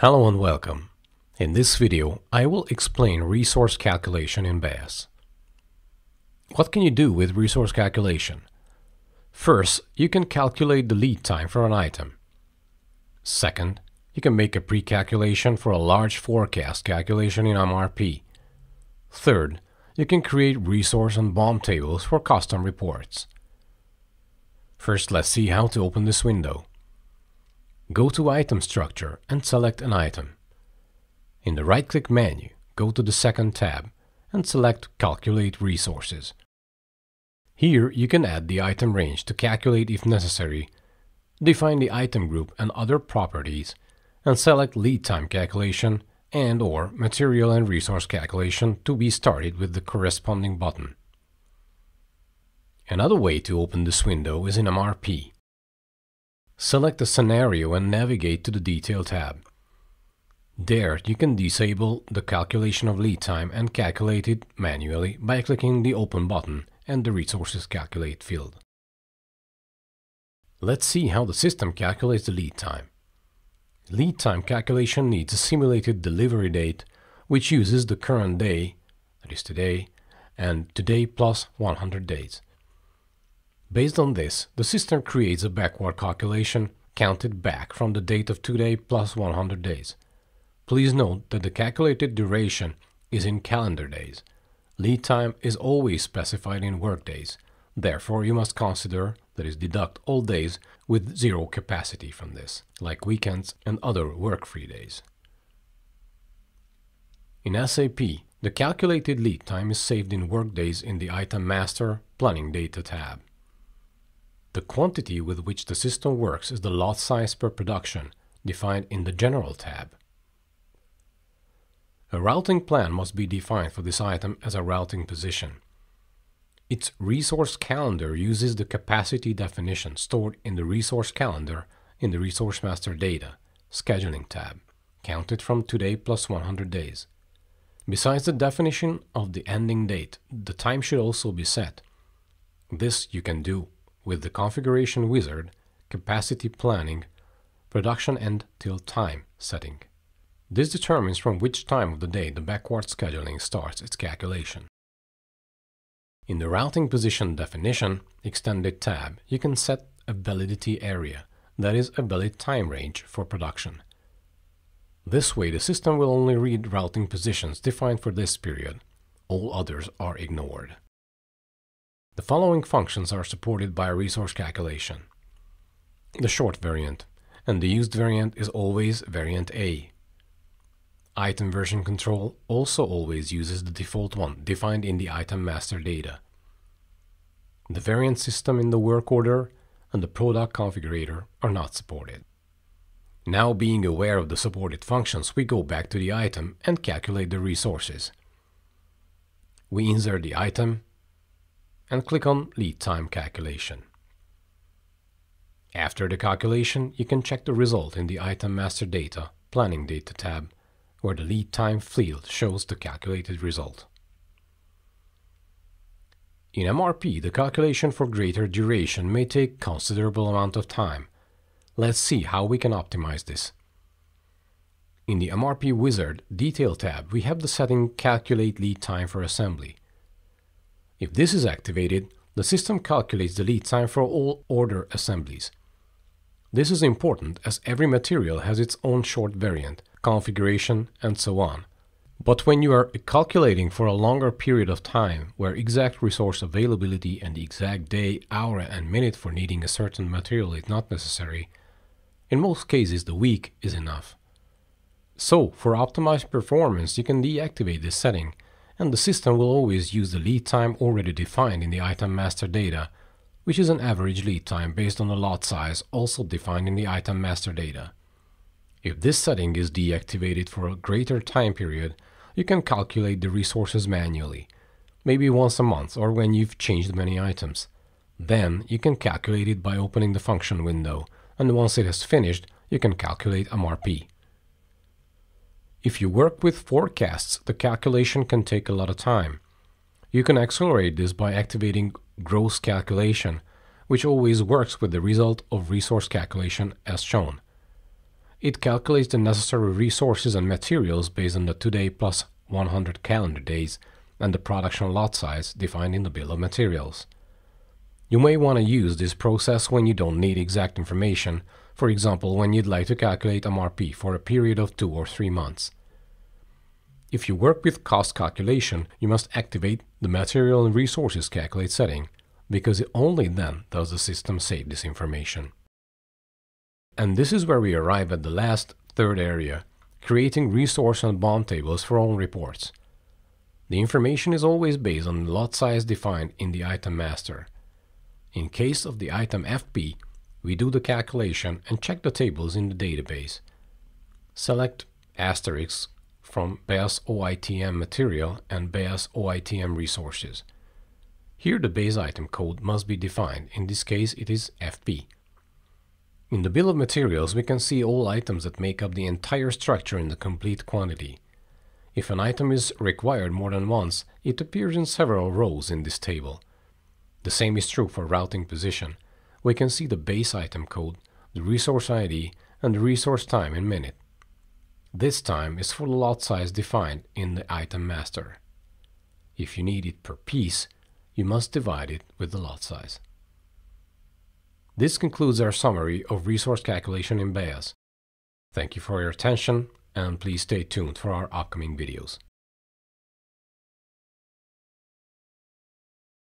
Hello and welcome. In this video, I will explain resource calculation in Beas. What can you do with resource calculation? First, you can calculate the lead time for an item. Second, you can make a pre-calculation for a large forecast calculation in MRP. Third, you can create resource and BOM tables for custom reports. First, let's see how to open this window. Go to Item Structure and select an item. In the right-click menu, go to the second tab and select Calculate Resources. Here you can add the item range to calculate if necessary, define the item group and other properties, and select lead time calculation and or material and resource calculation to be started with the corresponding button. Another way to open this window is in MRP. Select a scenario and navigate to the Detail tab. There, you can disable the calculation of lead time and calculate it manually by clicking the Open button and the Resources Calculate field. Let's see how the system calculates the lead time. Lead time calculation needs a simulated delivery date, which uses the current day, that is today, and today plus 100 days. Based on this, the system creates a backward calculation counted back from the date of today plus 100 days. Please note that the calculated duration is in calendar days. Lead time is always specified in workdays. Therefore, you must consider, that is, deduct all days with zero capacity from this, like weekends and other work-free days. In SAP, the calculated lead time is saved in workdays in the Item Master Planning Data tab. The quantity with which the system works is the lot size per production, defined in the General tab. A routing plan must be defined for this item as a routing position. Its resource calendar uses the capacity definition stored in the resource calendar in the Resource Master Data, Scheduling tab, counted from today plus 100 days. Besides the definition of the ending date, the time should also be set. This you can do with the configuration wizard, capacity planning, production end till time setting. This determines from which time of the day the backward scheduling starts its calculation. In the routing position definition extended tab, you can set a validity area, that is a valid time range for production. This way the system will only read routing positions defined for this period. All others are ignored. The following functions are supported by resource calculation. The short variant, and the used variant is always variant A. Item version control also always uses the default one defined in the item master data. The variant system in the work order and the product configurator are not supported. Now being aware of the supported functions, we go back to the item and calculate the resources. We insert the item and click on Lead Time Calculation. After the calculation, you can check the result in the Item Master Data Planning Data tab, where the lead time field shows the calculated result. In MRP, the calculation for greater duration may take considerable amount of time. Let's see how we can optimize this. In the MRP Wizard Detail tab, we have the setting Calculate Lead Time for Assembly. If this is activated, the system calculates the lead time for all order assemblies. This is important as every material has its own short variant, configuration, and so on. But when you are calculating for a longer period of time, where exact resource availability and the exact day, hour, and minute for needing a certain material is not necessary, in most cases the week is enough. So, for optimized performance, you can deactivate this setting and the system will always use the lead time already defined in the item master data, which is an average lead time based on the lot size also defined in the item master data. If this setting is deactivated for a greater time period, you can calculate the resources manually, maybe once a month or when you've changed many items. Then you can calculate it by opening the function window, and once it has finished, you can calculate MRP. If you work with forecasts, the calculation can take a lot of time. You can accelerate this by activating gross calculation, which always works with the result of resource calculation as shown. It calculates the necessary resources and materials based on the today plus 100 calendar days and the production lot size defined in the bill of materials. You may want to use this process when you don't need exact information, for example when you'd like to calculate MRP for a period of two or three months. If you work with cost calculation, you must activate the Material and Resources Calculate setting, because only then does the system save this information. And this is where we arrive at the last, third area, creating resource and BOM tables for all reports. The information is always based on the lot size defined in the item master. In case of the item FP, we do the calculation and check the tables in the database. Select asterisk from Beas OITM material and Beas OITM resources. Here the base item code must be defined, in this case it is FP. In the bill of materials we can see all items that make up the entire structure in the complete quantity. If an item is required more than once, it appears in several rows in this table. The same is true for routing position. We can see the base item code, the resource ID, and the resource time in minute. This time is for the lot size defined in the item master. If you need it per piece, you must divide it with the lot size. This concludes our summary of resource calculation in Beas. Thank you for your attention and please stay tuned for our upcoming videos.